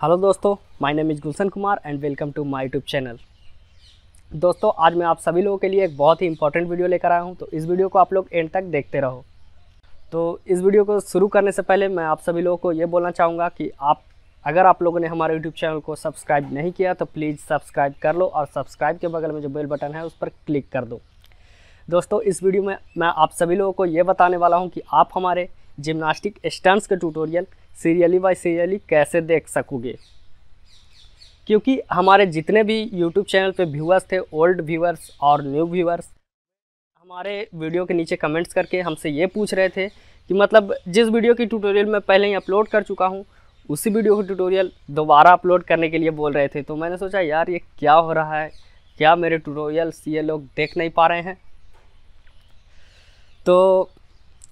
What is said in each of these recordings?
Hello दोस्तों, my name is Gulshan Kumar and welcome to my YouTube channel. दोस्तों, आज मैं आप सभी लोगों के लिए एक बहुत ही इंपॉर्टेंट वीडियो लेकर आया हूँ तो इस वीडियो को आप लोग एंड तक देखते रहो। तो इस वीडियो को शुरू करने से पहले मैं आप सभी लोगों को ये बोलना चाहूँगा कि आप, अगर आप लोगों ने हमारे यूट्यूब चैनल को सब्सक्राइब नहीं किया तो प्लीज़ सब्सक्राइब कर लो और सब्सक्राइब के बगल में जो बेल बटन है, उस पर क्लिक कर दो। दोस्तों, इस वीडियो में मैं आप सभी लोगों को ये बताने वाला हूँ कि आप हमारे जिम्नास्टिक स्टंट्स के ट्यूटोरियल सीरियली बाय सीरियली कैसे देख सकोगे? क्योंकि हमारे जितने भी यूट्यूब चैनल पे व्यूअर्स थे ओल्ड व्यूअर्स और न्यू व्यूअर्स हमारे वीडियो के नीचे कमेंट्स करके हमसे ये पूछ रहे थे कि मतलब जिस वीडियो की ट्यूटोरियल मैं पहले ही अपलोड कर चुका हूँ, उसी वीडियो की ट्यूटोरियल दोबारा अपलोड करने के लिए बोल रहे थे। तो मैंने सोचा, यार, ये क्या हो रहा है? क्या मेरे ट्यूटोरियल्स ये लोग देख नहीं पा रहे हैं? तो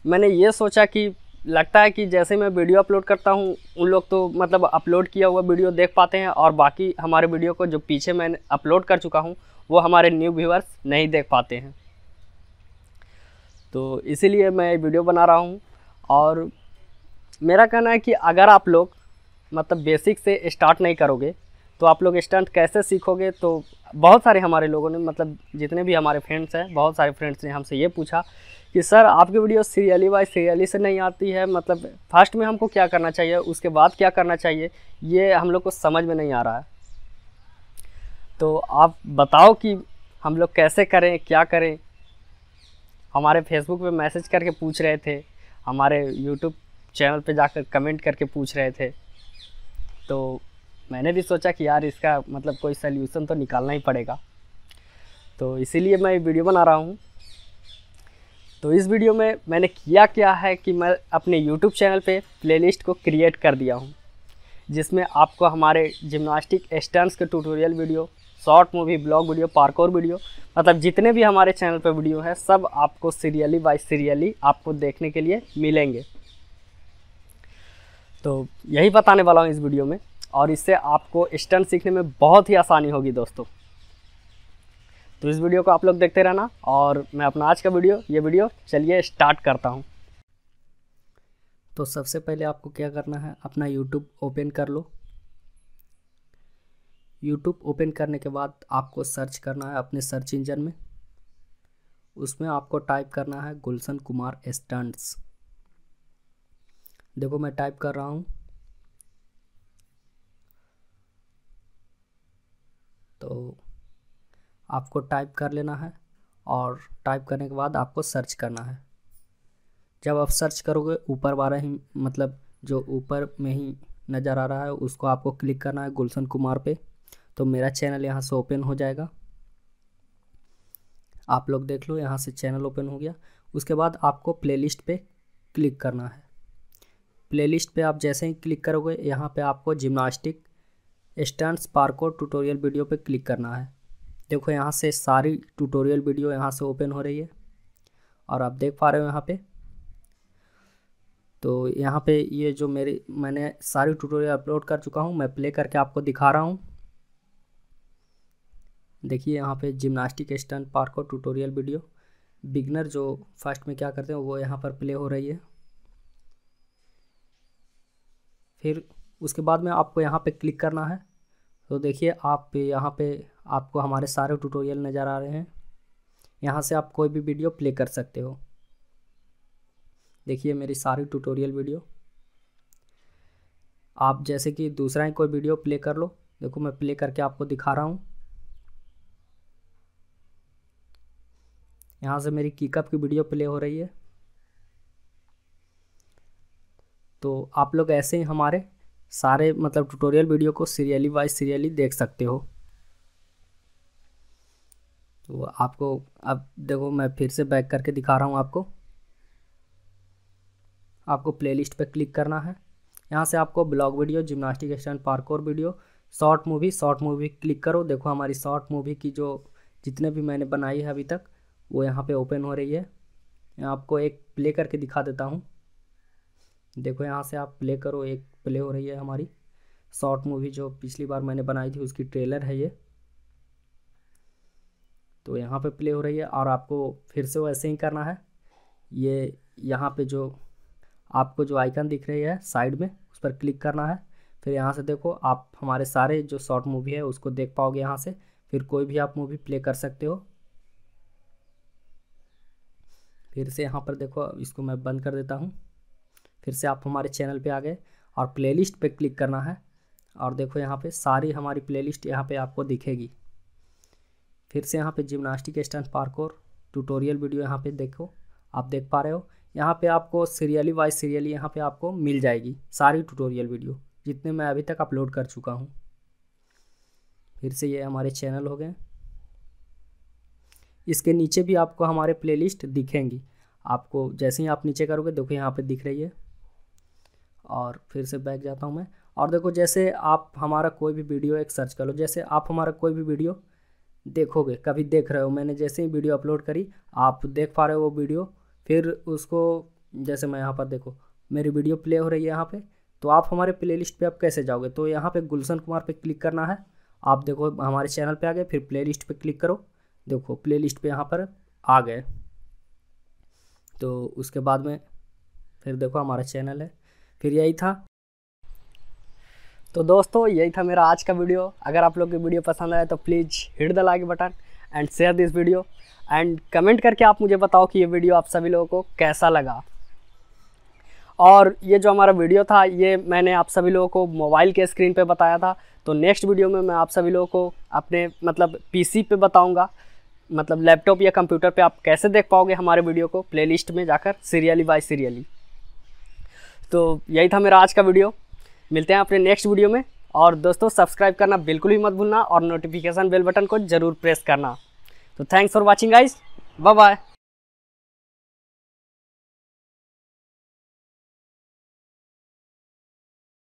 मैंने ये सोचा कि लगता है कि जैसे मैं वीडियो अपलोड करता हूँ, उन लोग तो मतलब अपलोड किया हुआ वीडियो देख पाते हैं और बाकी हमारे वीडियो को जो पीछे मैंने अपलोड कर चुका हूँ, वो हमारे न्यू व्यूअर्स नहीं देख पाते हैं। तो इसीलिए मैं वीडियो बना रहा हूँ और मेरा कहना है कि अगर आप लोग मतलब बेसिक से स्टार्ट नहीं करोगे तो आप लोग स्टंट कैसे सीखोगे? तो बहुत सारे हमारे लोगों ने मतलब जितने भी हमारे फ्रेंड्स हैं, बहुत सारे फ्रेंड्स ने हमसे ये पूछा कि सर, आपकी वीडियो सीरियली बाई सीरियली से नहीं आती है मतलब फ़र्स्ट में हमको क्या करना चाहिए, उसके बाद क्या करना चाहिए, ये हम लोग को समझ में नहीं आ रहा है। तो आप बताओ कि हम लोग कैसे करें, क्या करें? हमारे फेसबुक पे मैसेज करके पूछ रहे थे, हमारे यूट्यूब चैनल पे जाकर कमेंट करके पूछ रहे थे। तो मैंने भी सोचा कि यार, इसका मतलब कोई सल्यूशन तो निकालना ही पड़ेगा। तो इसीलिए मैं वीडियो बना रहा हूँ। तो इस वीडियो में मैंने किया क्या है कि मैं अपने यूट्यूब चैनल पे प्लेलिस्ट को क्रिएट कर दिया हूँ, जिसमें आपको हमारे जिम्नास्टिक स्टंट्स के tutorial video short movie blog video parkour video मतलब जितने भी हमारे चैनल पर वीडियो हैं, सब आपको सीरियली बाई सीरियली आपको देखने के लिए मिलेंगे। तो यही बताने वाला हूँ इस वीडियो में, और इससे आपको स्टंट सीखने में बहुत ही आसानी होगी दोस्तों। तो इस वीडियो को आप लोग देखते रहना और मैं अपना आज का वीडियो, ये वीडियो चलिए स्टार्ट करता हूँ। तो सबसे पहले आपको क्या करना है, अपना यूट्यूब ओपन कर लो। यूट्यूब ओपन करने के बाद आपको सर्च करना है अपने सर्च इंजन में। उसमें आपको टाइप करना है गुलशन कुमार स्टंट्स देखो मैं टाइप कर रहा हूँ तो आपको टाइप कर लेना है और टाइप करने के बाद आपको सर्च करना है। जब आप सर्च करोगे, ऊपर वाला ही मतलब जो ऊपर में ही नज़र आ रहा है, उसको आपको क्लिक करना है गुलशन कुमार पे। तो मेरा चैनल यहाँ से ओपन हो जाएगा। आप लोग देख लो, यहाँ से चैनल ओपन हो गया। उसके बाद आपको प्लेलिस्ट पे क्लिक करना है। प्लेलिस्ट पे आप जैसे ही क्लिक करोगे, यहाँ पे आपको gymnastic stunts parkour tutorial video पे क्लिक करना है। देखो यहाँ से सारी ट्यूटोरियल वीडियो यहाँ से ओपन हो रही है और आप देख पा रहे हो यहाँ पे। तो यहाँ पे ये जो मेरी, मैंने सारी ट्यूटोरियल अपलोड कर चुका हूँ, मैं प्ले करके आपको दिखा रहा हूँ। देखिए यहाँ पे gymnastic stunt parkour tutorial video beginner जो फ़र्स्ट में क्या करते हैं, वो यहाँ पर प्ले हो रही है। फिर उसके बाद में आपको यहाँ पे क्लिक करना है। तो देखिए आप यहाँ पे आपको हमारे सारे ट्यूटोरियल नज़र आ रहे हैं। यहाँ से आप कोई भी वीडियो प्ले कर सकते हो। देखिए मेरी सारी ट्यूटोरियल वीडियो आप जैसे कि दूसरा ही कोई वीडियो प्ले कर लो। देखो मैं प्ले करके आपको दिखा रहा हूँ। यहाँ से मेरी कीकअप की वीडियो प्ले हो रही है। तो आप लोग ऐसे ही हमारे सारे मतलब ट्यूटोरियल वीडियो को सीरियली वाइज सीरियली देख सकते हो। तो आपको, अब देखो मैं फिर से बैक करके दिखा रहा हूँ आपको। आपको प्लेलिस्ट पे क्लिक करना है। यहाँ से आपको blog video gymnastic stunt parkour video short movie short movie click करो। देखो हमारी शॉर्ट मूवी की जो जितने भी मैंने बनाई है अभी तक, वो यहाँ पे ओपन हो रही है। मैं आपको एक प्ले करके दिखा देता हूँ। देखो यहाँ से आप प्ले करो, एक प्ले हो रही है हमारी। शॉर्ट मूवी जो पिछली बार मैंने बनाई थी, उसकी ट्रेलर है ये। तो यहाँ पे प्ले हो रही है और आपको फिर से वैसे ही करना है। ये यहाँ पे जो आपको जो आइकन दिख रही है साइड में, उस पर क्लिक करना है। फिर यहाँ से देखो, आप हमारे सारे जो शॉर्ट मूवी है, उसको देख पाओगे यहाँ से। फिर कोई भी आप मूवी प्ले कर सकते हो। फिर से यहाँ पर देखो, इसको मैं बंद कर देता हूँ। फिर से आप हमारे चैनल पे आ गए और प्लेलिस्ट पे क्लिक करना है। और देखो यहाँ पे सारी हमारी प्लेलिस्ट यहाँ पे आपको दिखेगी। फिर से यहाँ पे gymnastic stunt parkour tutorial video यहाँ पे देखो, आप देख पा रहे हो। यहाँ पे आपको सीरियली वाइज सीरियली यहाँ पे आपको मिल जाएगी सारी ट्यूटोरियल वीडियो, जितने मैं अभी तक अपलोड कर चुका हूँ। फिर से ये हमारे चैनल हो गए। इसके नीचे भी आपको हमारे प्लेलिस्ट दिखेंगी। आपको जैसे ही आप नीचे करोगे, देखो यहाँ पे दिख रही है। और फिर से बैक जाता हूँ मैं। और देखो, जैसे आप हमारा कोई भी वीडियो एक सर्च कर लो, जैसे आप हमारा कोई भी वीडियो देखोगे, कभी देख रहे हो। मैंने जैसे ही वीडियो अपलोड करी, आप देख पा रहे हो वो वीडियो। फिर उसको, जैसे मैं यहाँ पर देखो, मेरी वीडियो प्ले हो रही है यहाँ पे तो आप हमारे प्लेलिस्ट पे आप कैसे जाओगे? तो यहाँ पे गुलशन कुमार पे क्लिक करना है। आप देखो, हमारे चैनल पे आ गए, फिर प्लेलिस्ट पे क्लिक करो। देखो, प्लेलिस्ट पे यहाँ पर आ गए। तो उसके बाद में, फिर देखो, हमारा चैनल है। फिर यही था। तो दोस्तों, यही था मेरा आज का वीडियो। अगर आप लोग की वीडियो पसंद आए तो please hit the like button and share this video and comment करके आप मुझे बताओ कि ये वीडियो आप सभी लोगों को कैसा लगा। और ये जो हमारा वीडियो था, ये मैंने आप सभी लोगों को मोबाइल के स्क्रीन पे बताया था। तो नेक्स्ट वीडियो में मैं आप सभी लोगों को अपने मतलब पीसी पे बताऊँगा। मतलब लैपटॉप या कंप्यूटर पे आप कैसे देख पाओगे हमारे वीडियो को प्लेलिस्ट में जाकर सीरियली बाय सीरियली तो यही था मेरा आज का वीडियो। मिलते हैं अपने नेक्स्ट वीडियो में। और दोस्तों सब्सक्राइब करना बिल्कुल भी मत भूलना और नोटिफिकेशन बेल बटन को ज़रूर प्रेस करना। तो thanks for watching guys bye bye